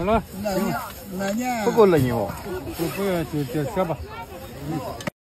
行了，行了，不够了你哦，就不要就就下吧。嗯